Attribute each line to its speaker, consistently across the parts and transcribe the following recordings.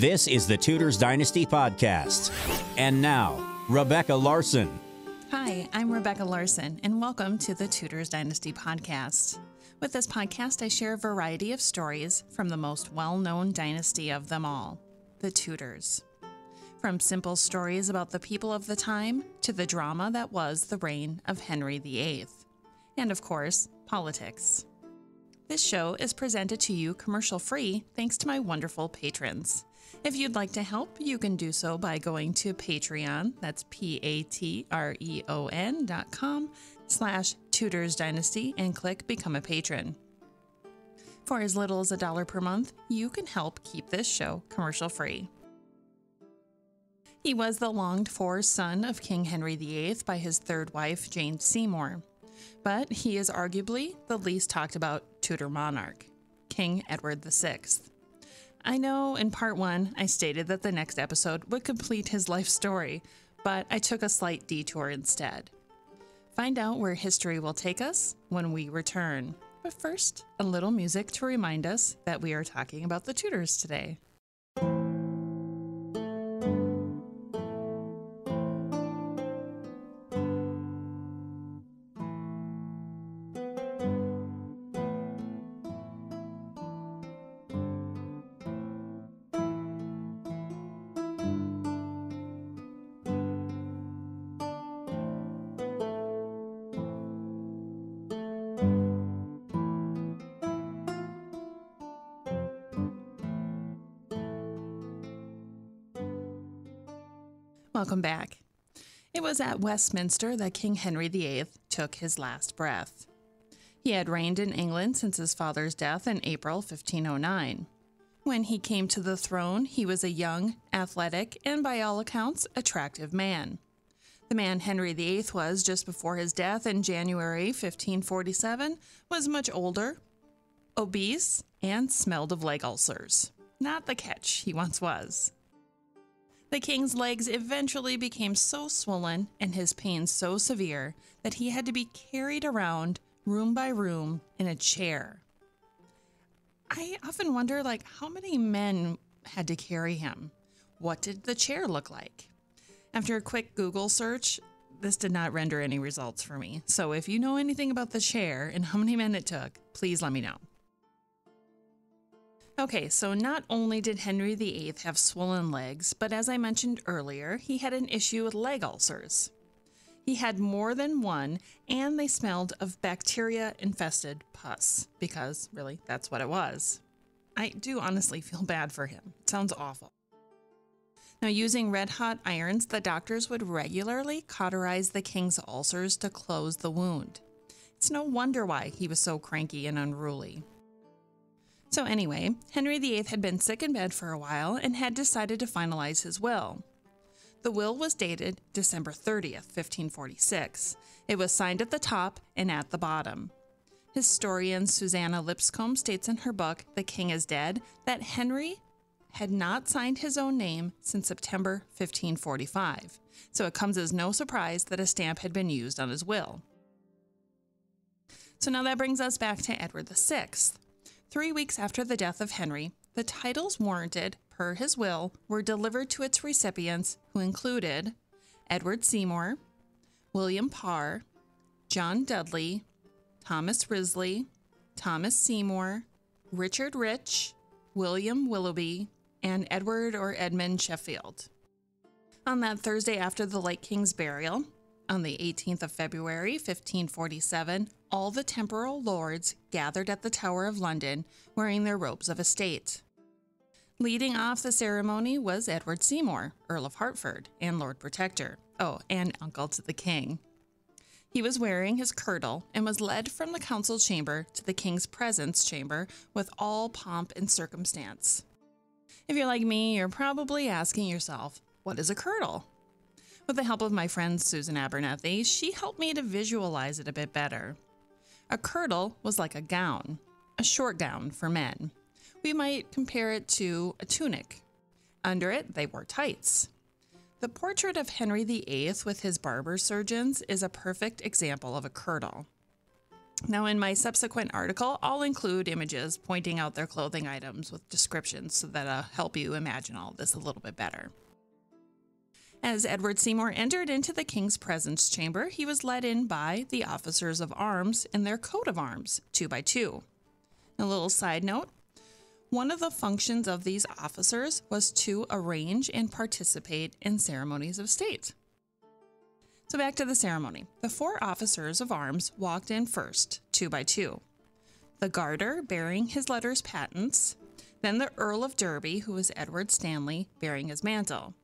Speaker 1: This is the Tudors Dynasty Podcast. And now, Rebecca Larson.
Speaker 2: Hi, I'm Rebecca Larson, and welcome to the Tudors Dynasty Podcast. With this podcast, I share a variety of stories from the most well known dynasty of them all, the Tudors. From simple stories about the people of the time to the drama that was the reign of Henry VIII. And of course, politics. This show is presented to you commercial free thanks to my wonderful patrons. If you'd like to help, you can do so by going to Patreon, that's P-A-T-R-E-O-N dot com slash Tudors Dynasty and click Become a Patron. For as little as a dollar per month, you can help keep this show commercial free. He was the longed for son of King Henry VIII by his third wife, Jane Seymour. But he is arguably the least talked about Tudor monarch, King Edward VI. I know in part one I stated that the next episode would complete his life story, but I took a slight detour instead. Find out where history will take us when we return. But first, a little music to remind us that we are talking about the Tudors today. Welcome back. It was at Westminster that King Henry VIII took his last breath. He had reigned in England since his father's death in April 1509. When he came to the throne, he was a young, athletic, and by all accounts, attractive man. The man Henry VIII was just before his death in January 1547 was much older, obese, and smelled of leg ulcers. Not the catch he once was. The king's legs eventually became so swollen and his pain so severe that he had to be carried around room by room in a chair. I often wonder like how many men had to carry him? What did the chair look like? After a quick Google search, this did not render any results for me. So if you know anything about the chair and how many men it took, please let me know. Okay, so not only did Henry VIII have swollen legs, but as I mentioned earlier, he had an issue with leg ulcers. He had more than one, and they smelled of bacteria infested pus, because really, that's what it was. I do honestly feel bad for him. It sounds awful. Now, using red hot irons, the doctors would regularly cauterize the king's ulcers to close the wound. It's no wonder why he was so cranky and unruly. So, anyway, Henry VIII had been sick in bed for a while and had decided to finalize his will. The will was dated December 30th, 1546. It was signed at the top and at the bottom. Historian Suzannah Lipscomb states in her book, The King is Dead, that Henry had not signed his own name since September 1545, so it comes as no surprise that a stamp had been used on his will. So now that brings us back to Edward VI. Three weeks after the death of Henry, the titles warranted per his will were delivered to its recipients, who included Edward Seymour, William Parr, John Dudley, Thomas Wriothesley, Thomas Seymour, Richard Rich, William Willoughby, and Edward or Edmund Sheffield. On that Thursday after the late king's burial, on the 18th of February, 1547, all the temporal lords gathered at the Tower of London wearing their robes of estate. Leading off the ceremony was Edward Seymour, Earl of Hertford and Lord Protector. Oh, and uncle to the king. He was wearing his kirtle and was led from the council chamber to the king's presence chamber with all pomp and circumstance. If you're like me, you're probably asking yourself, what is a kirtle? With the help of my friend Susan Abernethy, she helped me to visualize it a bit better. A kirtle was like a gown, a short gown for men. We might compare it to a tunic. Under it, they wore tights. The portrait of Henry VIII with his barber surgeons is a perfect example of a kirtle. Now, in my subsequent article, I'll include images pointing out their clothing items with descriptions so that'll help you imagine all this a little bit better. As Edward Seymour entered into the king's presence chamber, he was led in by the officers of arms in their coat of arms, two by two. A little side note one of the functions of these officers was to arrange and participate in ceremonies of state. So back to the ceremony. The four officers of arms walked in first, two by two. The garter bearing his letters patents, then the Earl of Derby, who was Edward Stanley, bearing his mantle.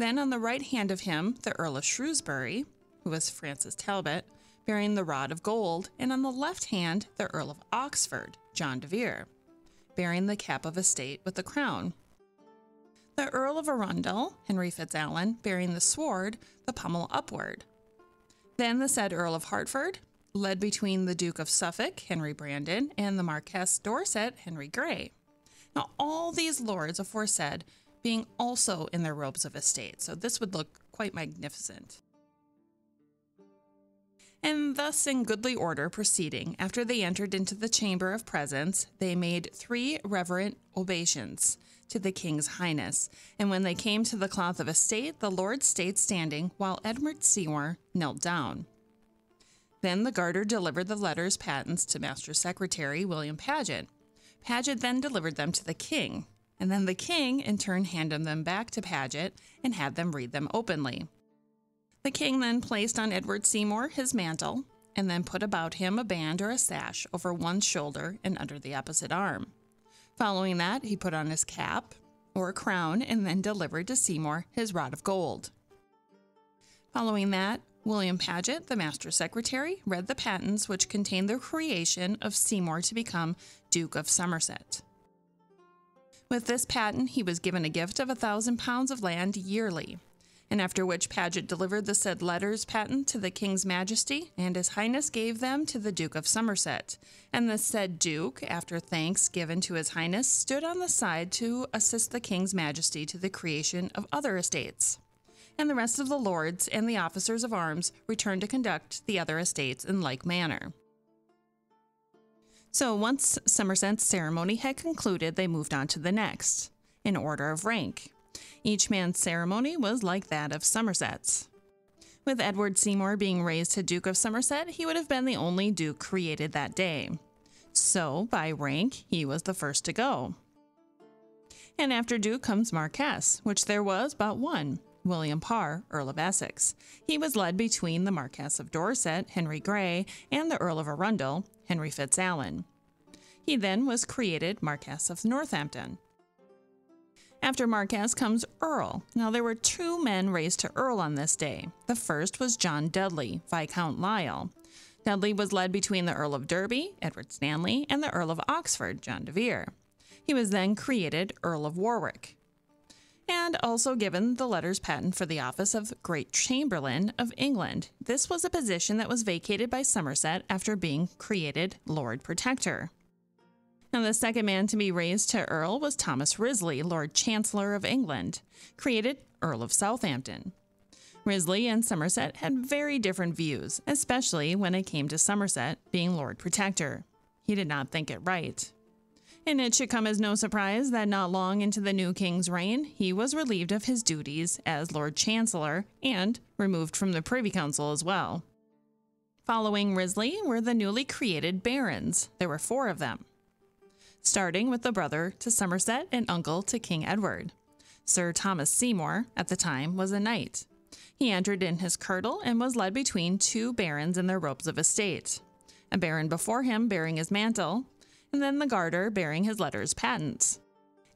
Speaker 2: Then on the right hand of him, the Earl of Shrewsbury, who was Francis Talbot, bearing the rod of gold, and on the left hand, the Earl of Oxford, John de Vere, bearing the cap of estate with the crown. The Earl of Arundel, Henry Fitzalan, bearing the sword, the pommel upward. Then the said Earl of Hertford, led between the Duke of Suffolk, Henry Brandon, and the Marquess Dorset, Henry Grey. Now, all these lords aforesaid being also in their robes of estate, so this would look quite magnificent. And thus, in goodly order proceeding, after they entered into the chamber of presence, they made three reverent obeisance to the king's highness. And when they came to the cloth of estate, the lord stayed standing, while Edward Seymour knelt down. Then the garter delivered the letters patents to Master Secretary William Paget. Paget then delivered them to the king, and then the king in turn handed them back to Paget and had them read them openly. The king then placed on Edward Seymour his mantle, and then put about him a band or a sash over one shoulder and under the opposite arm. Following that, he put on his cap or crown and then delivered to Seymour his rod of gold. Following that, William Paget, the master secretary, read the patents which contained the creation of Seymour to become Duke of Somerset. With this patent, he was given a gift of a thousand pounds of land yearly, and after which Paget delivered the said letters patent to the King's Majesty, and His Highness gave them to the Duke of Somerset. And the said Duke, after thanks given to His Highness, stood on the side to assist the King's Majesty to the creation of other estates. And the rest of the lords and the officers of arms returned to conduct the other estates in like manner. So once Somerset's ceremony had concluded, they moved on to the next, in order of rank. Each man's ceremony was like that of Somerset's. With Edward Seymour being raised to Duke of Somerset, he would have been the only Duke created that day. So, by rank, he was the first to go. And after Duke comes Marquess, which there was but one, William Parr, Earl of Essex. He was led between the Marquess of Dorset, Henry Grey, and the Earl of Arundel, Henry Fitzalan. He then was created Marquess of Northampton. After Marquess comes Earl. Now, there were two men raised to Earl on this day. The first was John Dudley, Viscount Lisle. Dudley was led between the Earl of Derby, Edward Stanley, and the Earl of Oxford, John de Vere. He was then created Earl of Warwick and also given the letters patent for the office of Great Chamberlain of England. This was a position that was vacated by Somerset after being created Lord Protector. Now, the second man to be raised to Earl was Thomas Wriothesley, Lord Chancellor of England, created Earl of Southampton. Wriothesley and Somerset had very different views, especially when it came to Somerset being Lord Protector. He did not think it right and it should come as no surprise that not long into the new king's reign, he was relieved of his duties as Lord Chancellor and removed from the Privy Council as well. Following Wriothesley were the newly created barons. There were four of them. Starting with the brother to Somerset and uncle to King Edward. Sir Thomas Seymour, at the time, was a knight. He entered in his kirtle and was led between two barons in their robes of estate. A baron before him bearing his mantle, and then the garter bearing his letters patents.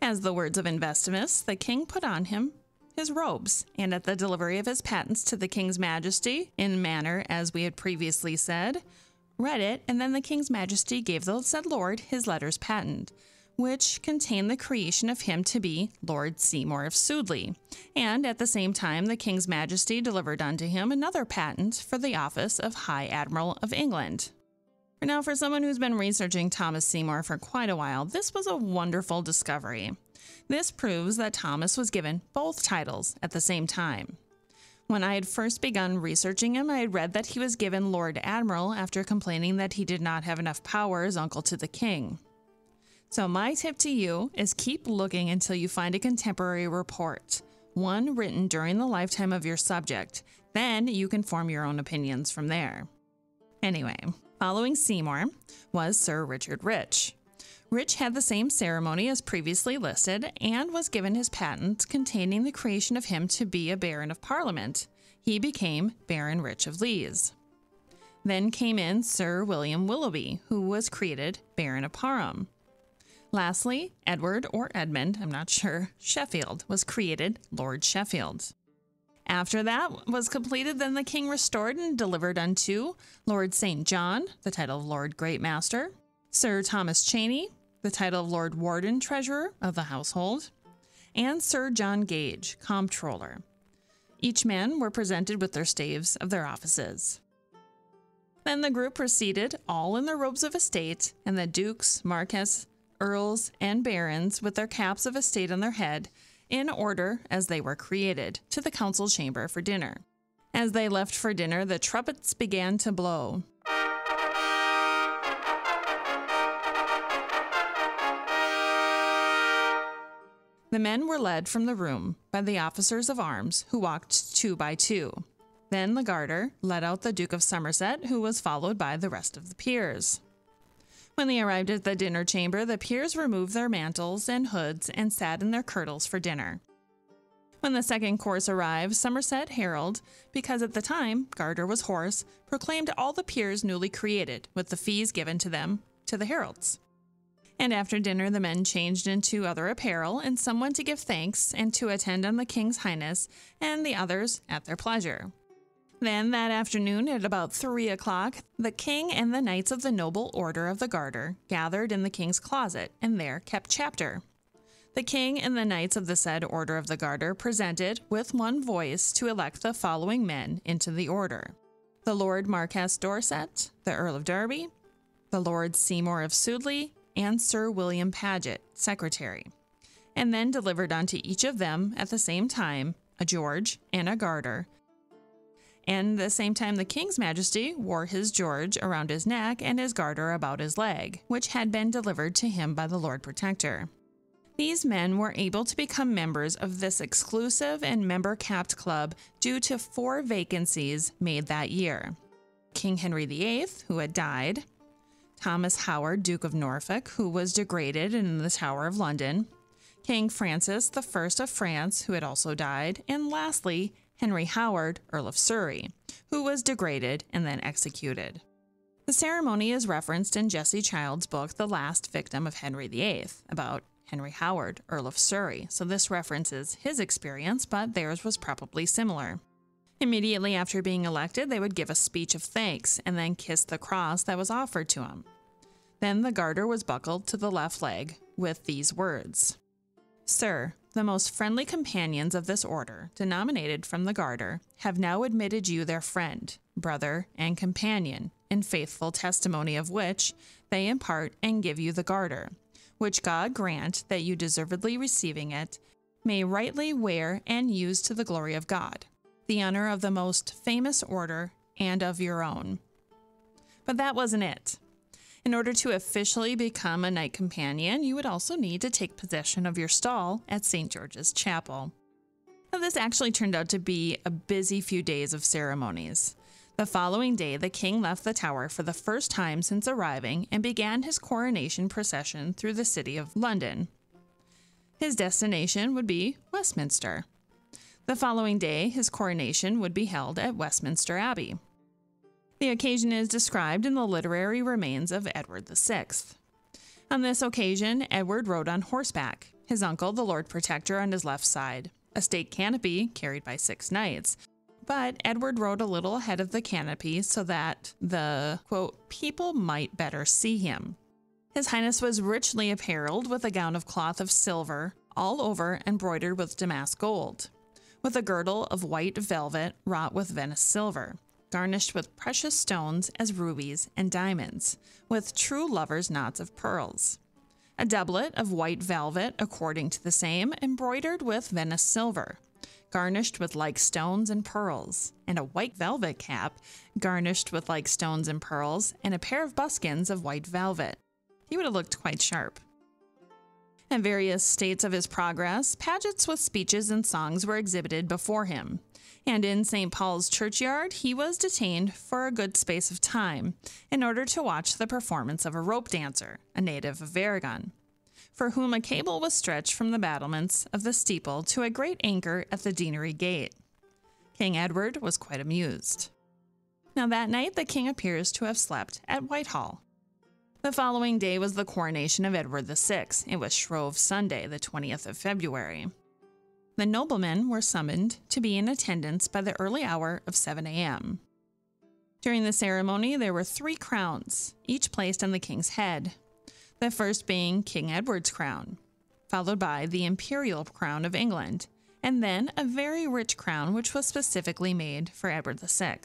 Speaker 2: As the words of Investimus, the king put on him his robes, and at the delivery of his patents to the king's majesty, in manner as we had previously said, read it, and then the king's majesty gave the said lord his letters patent, which contained the creation of him to be Lord Seymour of Sudeley. and at the same time the king's majesty delivered unto him another patent for the office of High Admiral of England. Now, for someone who's been researching Thomas Seymour for quite a while, this was a wonderful discovery. This proves that Thomas was given both titles at the same time. When I had first begun researching him, I had read that he was given Lord Admiral after complaining that he did not have enough power as uncle to the king. So, my tip to you is keep looking until you find a contemporary report, one written during the lifetime of your subject. Then you can form your own opinions from there. Anyway, following Seymour was Sir Richard Rich. Rich had the same ceremony as previously listed and was given his patent containing the creation of him to be a Baron of Parliament. He became Baron Rich of Leez. Then came in Sir William Willoughby, who was created Baron of Parham. Lastly, Edward or Edmund, I'm not sure, Sheffield was created Lord Sheffield. After that was completed, then the king restored and delivered unto Lord St. John the title of Lord Great Master, Sir Thomas Cheney the title of Lord Warden Treasurer of the household, and Sir John Gage, Comptroller. Each man were presented with their staves of their offices. Then the group proceeded, all in their robes of estate, and the dukes, marquess, earls, and barons, with their caps of estate on their head, in order as they were created, to the council chamber for dinner. As they left for dinner, the trumpets began to blow. The men were led from the room by the officers of arms, who walked two by two. Then the garter led out the Duke of Somerset, who was followed by the rest of the peers. When they arrived at the dinner chamber, the peers removed their mantles and hoods and sat in their kirtles for dinner. When the second course arrived, Somerset Herald, because at the time Garter was hoarse, proclaimed all the peers newly created, with the fees given to them to the heralds. And after dinner, the men changed into other apparel, and some went to give thanks and to attend on the king's highness, and the others at their pleasure. Then that afternoon, at about three o'clock, the king and the knights of the noble order of the Garter gathered in the king's closet, and there kept chapter. The king and the knights of the said order of the Garter presented, with one voice, to elect the following men into the order the Lord Marquess Dorset, the Earl of Derby, the Lord Seymour of Sudeley, and Sir William Paget, secretary, and then delivered unto each of them at the same time a George and a garter. And the same time the king's majesty wore his George around his neck and his garter about his leg, which had been delivered to him by the Lord Protector. These men were able to become members of this exclusive and member capped club due to four vacancies made that year. King Henry VIII, who had died, Thomas Howard, Duke of Norfolk, who was degraded in the Tower of London, King Francis I of France, who had also died, and lastly, Henry Howard, Earl of Surrey, who was degraded and then executed. The ceremony is referenced in Jessie Child's book, The Last Victim of Henry VIII, about Henry Howard, Earl of Surrey, so this references his experience, but theirs was probably similar. Immediately after being elected, they would give a speech of thanks and then kiss the cross that was offered to him. Then the garter was buckled to the left leg with these words Sir, the most friendly companions of this order, denominated from the garter, have now admitted you their friend, brother, and companion, in faithful testimony of which they impart and give you the garter, which God grant that you deservedly receiving it may rightly wear and use to the glory of God, the honor of the most famous order and of your own. But that wasn't it. In order to officially become a knight companion, you would also need to take possession of your stall at St. George's Chapel. Now, this actually turned out to be a busy few days of ceremonies. The following day, the king left the tower for the first time since arriving and began his coronation procession through the city of London. His destination would be Westminster. The following day, his coronation would be held at Westminster Abbey. The occasion is described in the literary remains of Edward VI. On this occasion, Edward rode on horseback, his uncle, the Lord Protector, on his left side, a state canopy carried by six knights. But Edward rode a little ahead of the canopy so that the, quote, people might better see him. His Highness was richly apparelled with a gown of cloth of silver, all over embroidered with damask gold, with a girdle of white velvet wrought with Venice silver garnished with precious stones as rubies and diamonds, with true lovers' knots of pearls. A doublet of white velvet, according to the same, embroidered with Venice silver, garnished with like stones and pearls, and a white velvet cap, garnished with like stones and pearls, and a pair of buskins of white velvet. He would have looked quite sharp. At various states of his progress, pageants with speeches and songs were exhibited before him, and in St. Paul's churchyard he was detained for a good space of time in order to watch the performance of a rope dancer, a native of Aragon, for whom a cable was stretched from the battlements of the steeple to a great anchor at the deanery gate. King Edward was quite amused. Now that night the king appears to have slept at Whitehall. The following day was the coronation of Edward VI. It was Shrove Sunday, the 20th of February. The noblemen were summoned to be in attendance by the early hour of 7 a.m. During the ceremony, there were three crowns, each placed on the king's head. The first being King Edward's crown, followed by the imperial crown of England, and then a very rich crown which was specifically made for Edward VI.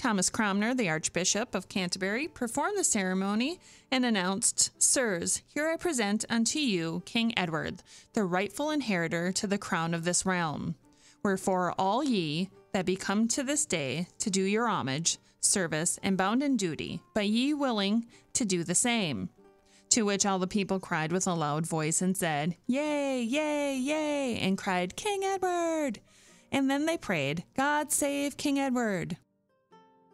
Speaker 2: Thomas Cranmer, the Archbishop of Canterbury, performed the ceremony and announced, Sirs, here I present unto you King Edward, the rightful inheritor to the crown of this realm. Wherefore all ye that be come to this day to do your homage, service, and bound in duty, but ye willing to do the same. To which all the people cried with a loud voice and said, Yea, yea, yea, and cried, King Edward! And then they prayed, God save King Edward!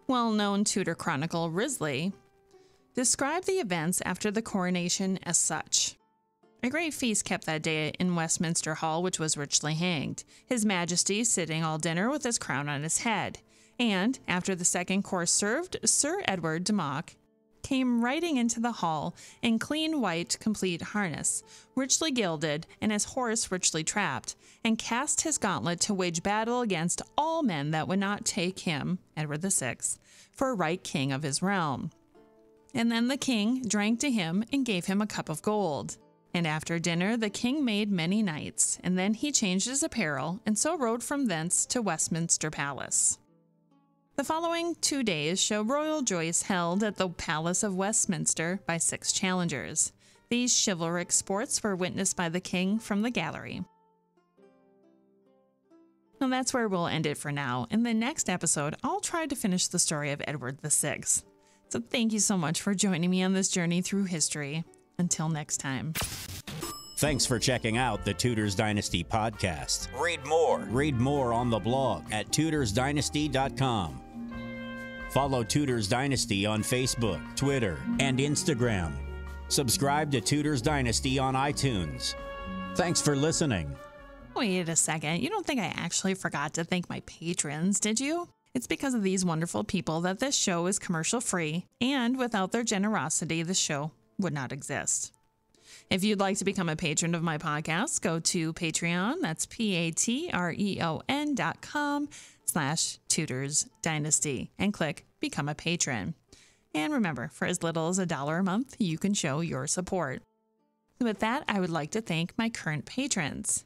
Speaker 2: Well known Tudor chronicle Wriothesley, described the events after the coronation as such. A great feast kept that day in Westminster Hall, which was richly hanged, His Majesty sitting all dinner with his crown on his head. And, after the second course served, Sir Edward Dymoke came riding into the hall in clean white complete harness, richly gilded, and his horse richly trapped, and cast his gauntlet to wage battle against all men that would not take him, Edward VI, for right king of his realm. And then the king drank to him and gave him a cup of gold. And after dinner the king made many knights, and then he changed his apparel, and so rode from thence to Westminster Palace. The following two days show royal joists held at the Palace of Westminster by six challengers. These chivalric sports were witnessed by the king from the gallery. Well, that's where we'll end it for now. In the next episode, I'll try to finish the story of Edward VI. So thank you so much for joining me on this journey through history. Until next time.
Speaker 1: Thanks for checking out the Tudors Dynasty podcast. Read more. Read more on the blog at tudorsdynasty.com. Follow Tudors Dynasty on Facebook, Twitter, and Instagram. Subscribe to Tudors Dynasty on iTunes. Thanks for listening.
Speaker 2: Wait a second. You don't think I actually forgot to thank my patrons, did you? It's because of these wonderful people that this show is commercial free, and without their generosity, the show would not exist. If you'd like to become a patron of my podcast, go to Patreon. That's P-A-T-R-E-O-N dot com slash Tudors Dynasty and click Become a Patron. And remember, for as little as a dollar a month, you can show your support. With that, I would like to thank my current patrons.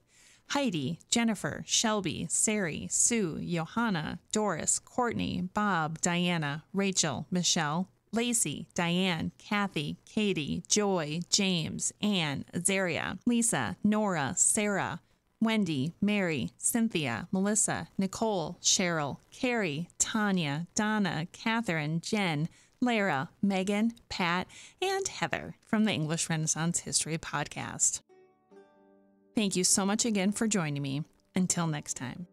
Speaker 2: Heidi, Jennifer, Shelby, Sari, Sue, Johanna, Doris, Courtney, Bob, Diana, Rachel, Michelle, Lacey, Diane, Kathy, Katie, Joy, James, Anne, Azaria, Lisa, Nora, Sarah, Wendy, Mary, Cynthia, Melissa, Nicole, Cheryl, Carrie, Tanya, Donna, Catherine, Jen, Lara, Megan, Pat, and Heather from the English Renaissance History Podcast. Thank you so much again for joining me. Until next time.